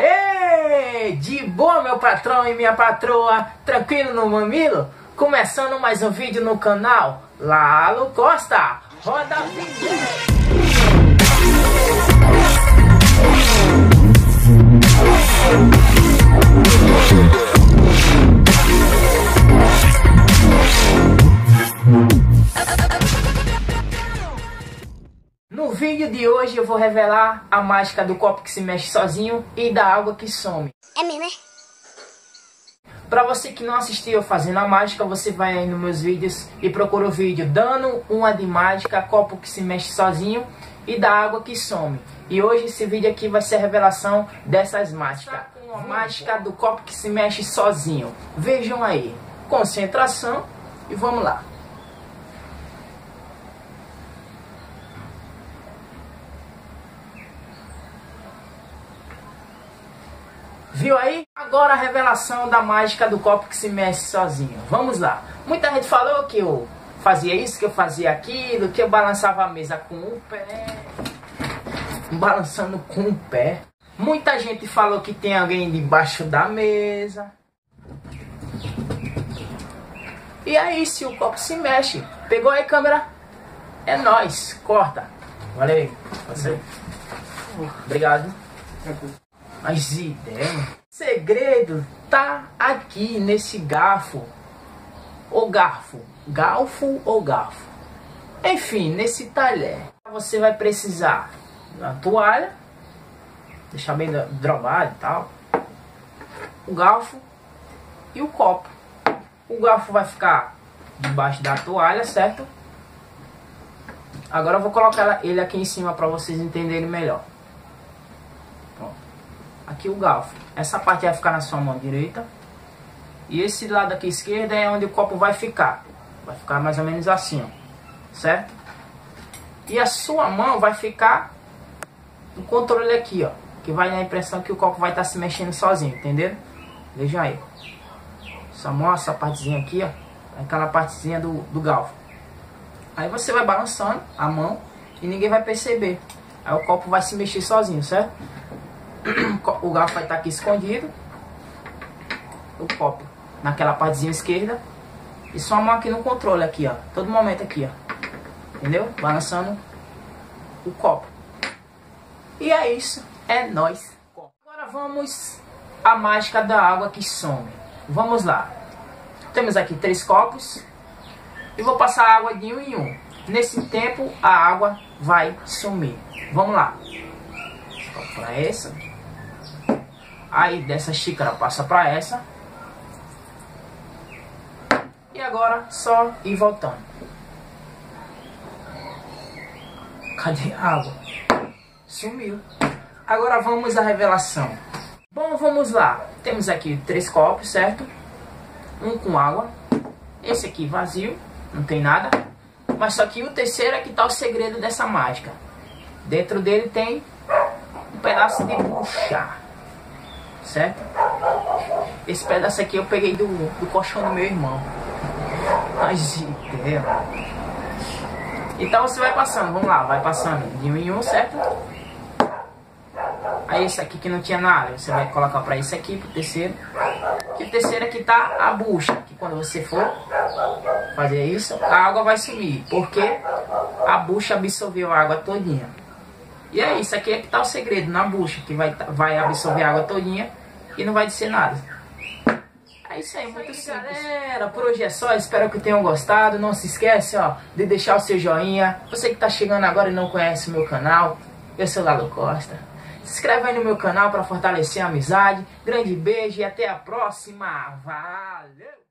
Ei! De boa, meu patrão e minha patroa, tranquilo no mamilo? Começando mais um vídeo no canal Lalo Costa. Roda a vídeo de hoje eu vou revelar a mágica do copo que se mexe sozinho e da água que some. É mesmo, é? Para você que não assistiu fazendo a mágica, você vai aí nos meus vídeos e procura o vídeo dando uma de mágica, copo que se mexe sozinho e da água que some. E hoje esse vídeo aqui vai ser a revelação dessas mágicas. Com a mágica do copo que se mexe sozinho. Vejam aí. Concentração e vamos lá. Viu aí? Agora a revelação da mágica do copo que se mexe sozinho. Vamos lá. Muita gente falou que eu fazia isso, que eu fazia aquilo, que eu balançava a mesa com o pé. Balançando com o pé. Muita gente falou que tem alguém debaixo da mesa. E aí, se o copo se mexe, pegou aí, câmera? É nóis, corta. Valeu, você. Obrigado. As ideias. Segredo tá aqui nesse garfo. Ou garfo. Galfo ou garfo. Enfim, nesse talher. Você vai precisar da toalha. Deixar bem drobado e tal. O garfo e o copo. O garfo vai ficar debaixo da toalha, certo? Agora eu vou colocar ele aqui em cima para vocês entenderem melhor. Aqui o garfo. Essa parte vai ficar na sua mão direita. E esse lado aqui esquerdo é onde o copo vai ficar. Vai ficar mais ou menos assim, ó. Certo? E a sua mão vai ficar no controle aqui, ó. Que vai dar a impressão que o copo vai estar tá se mexendo sozinho, entendeu? Veja aí. Essa mão, essa partezinha aqui, ó. Aquela partezinha do, do galfo. Aí você vai balançando a mão e ninguém vai perceber. Aí o copo vai se mexer sozinho, certo? o garfo vai estar aqui escondido. O copo naquela partezinha esquerda. E sua mão aqui no controle, aqui, ó. Todo momento aqui, ó. Entendeu? Balançando o copo. E é isso. É nóis. Agora vamos à mágica da água que some. Vamos lá. Temos aqui três copos. E vou passar água de um em um. Nesse tempo, a água vai sumir. Vamos lá. Para essa. Aí dessa xícara passa para essa. E agora só ir voltando. Cadê a água? Sumiu. Agora vamos à revelação. Bom, vamos lá. Temos aqui três copos, certo? Um com água. Esse aqui vazio, não tem nada. Mas só que o terceiro é que está o segredo dessa mágica. Dentro dele tem um pedaço de bucha certo? Esse pedaço aqui eu peguei do, do colchão do meu irmão. Mas ideia. Então você vai passando, vamos lá, vai passando de um em um, certo? Aí esse aqui que não tinha nada, você vai colocar para esse aqui, pro terceiro. Que o terceiro aqui tá a bucha, que quando você for fazer isso, a água vai sumir, porque a bucha absorveu a água todinha. E é isso, aqui é que tá o segredo na bucha, que vai, vai absorver a água todinha e não vai descer nada. É isso aí, muito simples. Galera, por hoje é só, espero que tenham gostado. Não se esquece, ó, de deixar o seu joinha. Você que tá chegando agora e não conhece o meu canal, eu sou Lalo Costa. Se inscreve aí no meu canal para fortalecer a amizade. Grande beijo e até a próxima. Valeu!